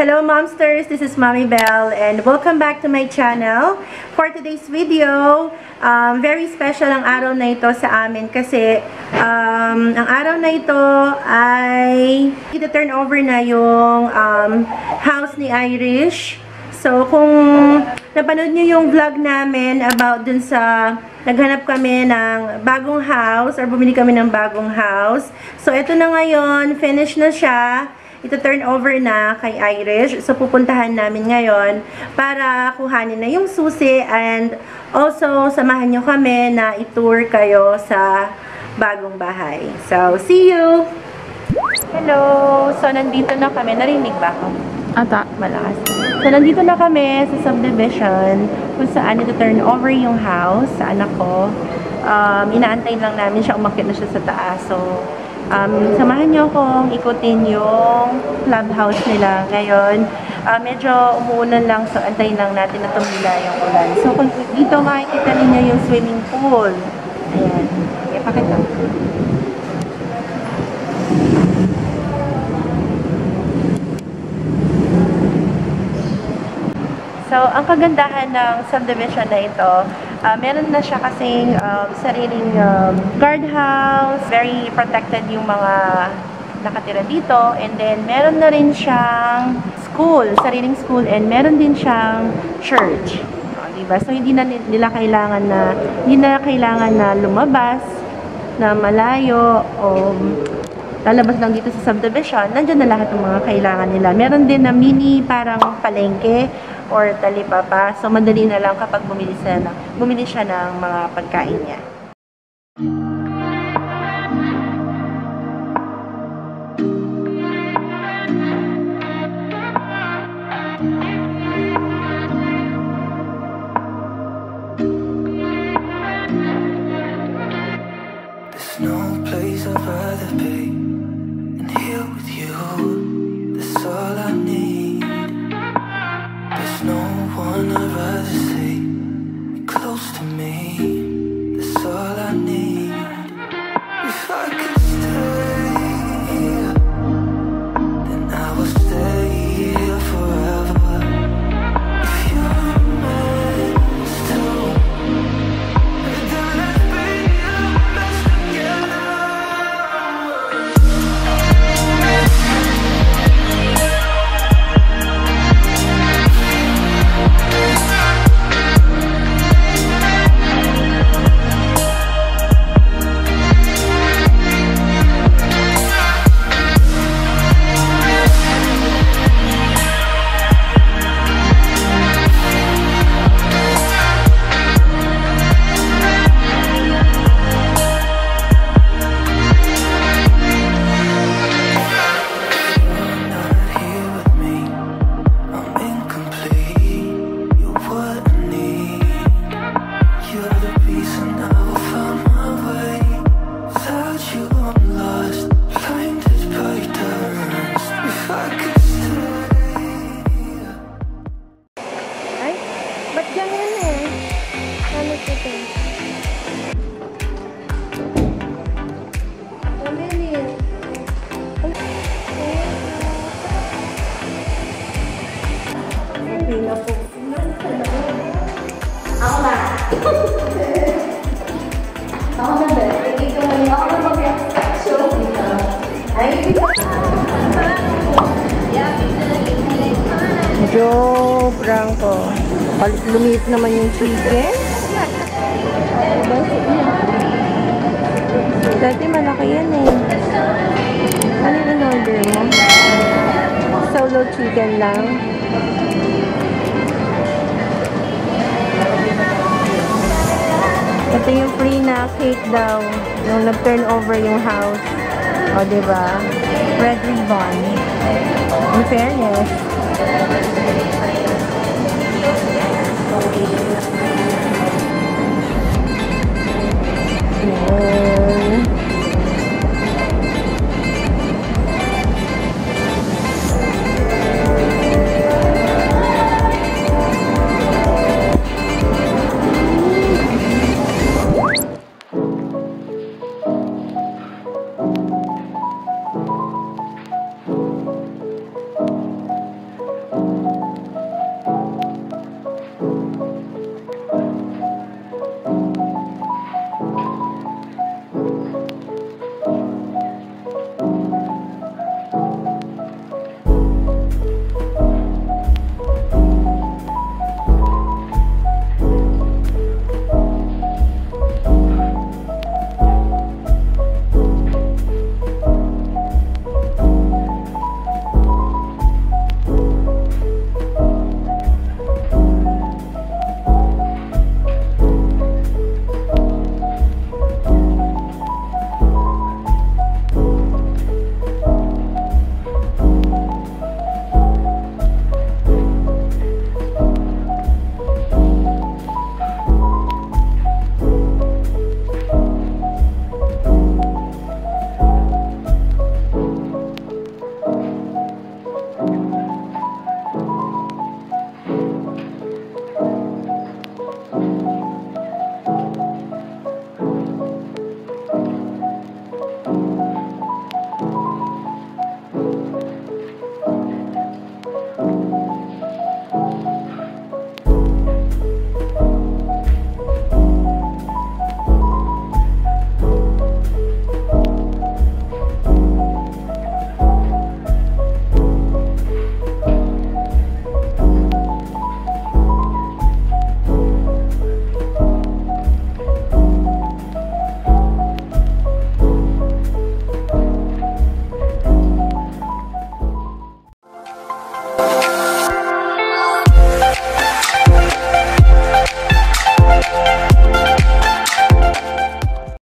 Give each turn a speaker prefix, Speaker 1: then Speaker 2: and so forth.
Speaker 1: Hello Momsters, this is Mommy Belle and welcome back to my channel. For today's video, um, very special ang araw na ito sa amin kasi um, ang araw na ito ay ito-turn over na yung um, house ni Irish. So kung napanood niyo yung vlog namin about dun sa naghanap kami ng bagong house or bumili kami ng bagong house. So ito na ngayon, finish na siya ito turn over na kay Irish. So, pupuntahan namin ngayon para kuhanin na yung susi and also samahan nyo kami na itour kayo sa bagong bahay. So, see you! Hello! So, nandito na kami. Narinig ba ako?
Speaker 2: Ata.
Speaker 1: Malakas. So, nandito na kami sa subdivision kung saan ito turn over yung house sa anak ko. Um, inaantay lang namin siya, umakit na siya sa taas. So, um, samahan niyo akong ikutin yung clubhouse nila ngayon. Uh, medyo umuulan lang, so antayin lang natin na tumila yung ulan. So, kung dito makikita ninyo yung swimming pool. Ayan. Ipakita. So, ang kagandahan ng subdivision na ito, uh, meron na siya kasing um, sariling um, guardhouse, very protected yung mga nakatira dito, and then meron na rin siyang school, sariling school, and meron din siyang church. O, diba? So, hindi na nila kailangan na, hindi na kailangan na lumabas, na malayo, o lalabas lang dito sa subdivision, nandiyan na lahat ng mga kailangan nila. Meron din na mini parang palengke or talipapa. So, madali na lang kapag bumili siya, ng, bumili siya ng mga pagkain niya.
Speaker 3: none of us see close to me.
Speaker 1: Joe Branco. Palit lumiit naman yung chicken. Dati malaki yan eh. Ano yung in-order mo? Solo chicken lang. Ito yung free na cake daw. Yung nag-turn over yung house. O, diba? Red ribbon. In fairness. Yun.